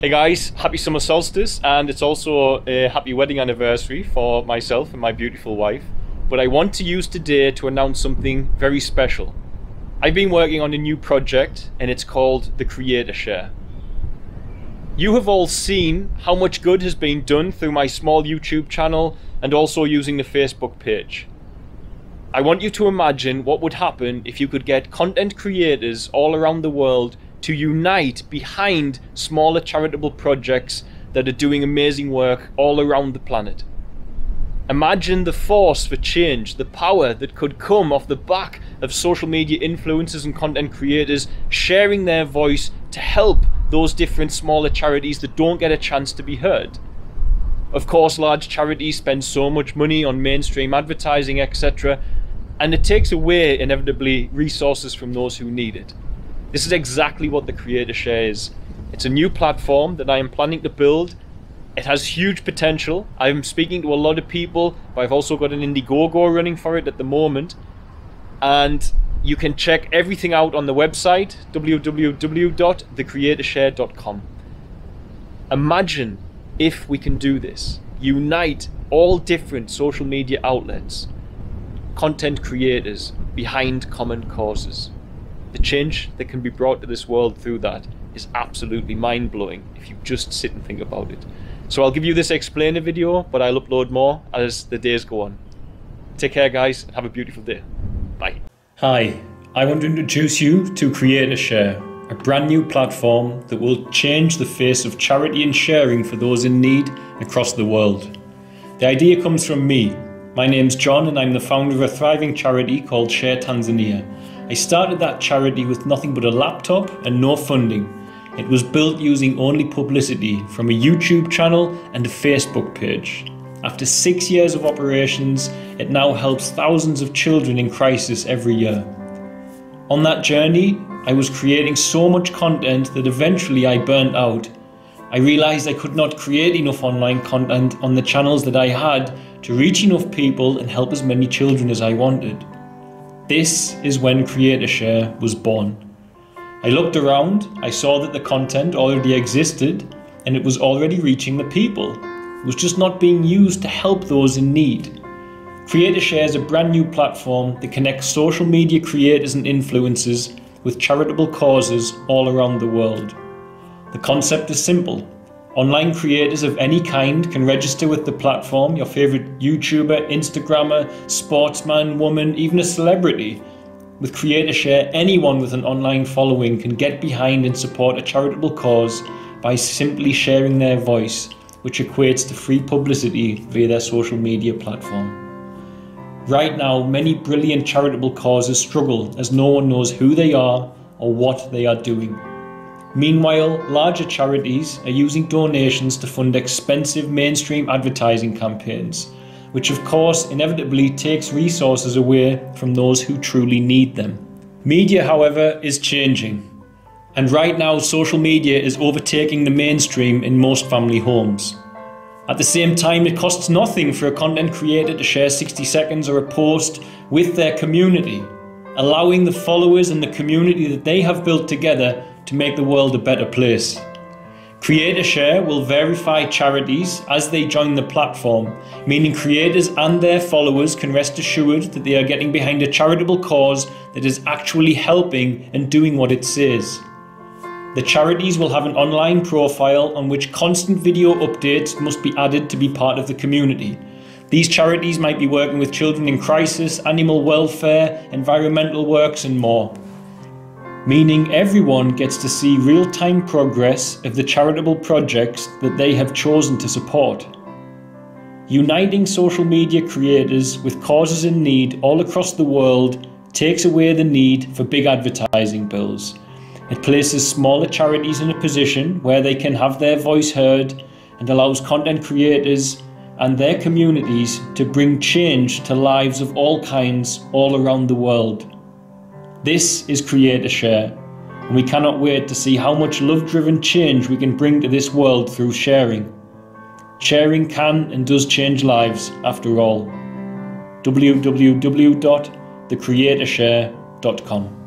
Hey guys, happy summer solstice, and it's also a happy wedding anniversary for myself and my beautiful wife. But I want to use today to announce something very special. I've been working on a new project, and it's called the Creator Share. You have all seen how much good has been done through my small YouTube channel and also using the Facebook page. I want you to imagine what would happen if you could get content creators all around the world to unite behind smaller charitable projects that are doing amazing work all around the planet. Imagine the force for change, the power that could come off the back of social media influencers and content creators sharing their voice to help those different smaller charities that don't get a chance to be heard. Of course, large charities spend so much money on mainstream advertising, etc., and it takes away inevitably resources from those who need it. This is exactly what the Creator Share is. It's a new platform that I am planning to build. It has huge potential. I'm speaking to a lot of people, but I've also got an Indiegogo running for it at the moment. And you can check everything out on the website www.thecreatorshare.com. Imagine if we can do this. Unite all different social media outlets, content creators behind common causes the change that can be brought to this world through that is absolutely mind blowing if you just sit and think about it. So I'll give you this explainer video, but I'll upload more as the days go on. Take care, guys. Have a beautiful day. Bye. Hi, I want to introduce you to Creator Share, a brand new platform that will change the face of charity and sharing for those in need across the world. The idea comes from me. My name's John, and I'm the founder of a thriving charity called Share Tanzania I started that charity with nothing but a laptop and no funding. It was built using only publicity from a YouTube channel and a Facebook page. After six years of operations, it now helps thousands of children in crisis every year. On that journey, I was creating so much content that eventually I burnt out. I realized I could not create enough online content on the channels that I had to reach enough people and help as many children as I wanted. This is when Creator Share was born. I looked around, I saw that the content already existed and it was already reaching the people. It was just not being used to help those in need. Creator Share is a brand new platform that connects social media creators and influencers with charitable causes all around the world. The concept is simple Online creators of any kind can register with the platform, your favorite YouTuber, Instagrammer, sportsman, woman, even a celebrity. With Creator Share, anyone with an online following can get behind and support a charitable cause by simply sharing their voice, which equates to free publicity via their social media platform. Right now, many brilliant charitable causes struggle as no one knows who they are or what they are doing. Meanwhile, larger charities are using donations to fund expensive mainstream advertising campaigns, which of course inevitably takes resources away from those who truly need them. Media, however, is changing. And right now, social media is overtaking the mainstream in most family homes. At the same time, it costs nothing for a content creator to share 60 seconds or a post with their community, allowing the followers and the community that they have built together to make the world a better place. Creator Share will verify charities as they join the platform, meaning creators and their followers can rest assured that they are getting behind a charitable cause that is actually helping and doing what it says. The charities will have an online profile on which constant video updates must be added to be part of the community. These charities might be working with children in crisis, animal welfare, environmental works, and more meaning everyone gets to see real time progress of the charitable projects that they have chosen to support. Uniting social media creators with causes in need all across the world takes away the need for big advertising bills. It places smaller charities in a position where they can have their voice heard and allows content creators and their communities to bring change to lives of all kinds all around the world. This is Creator Share, and we cannot wait to see how much love driven change we can bring to this world through sharing. Sharing can and does change lives, after all. www.thecreatorshare.com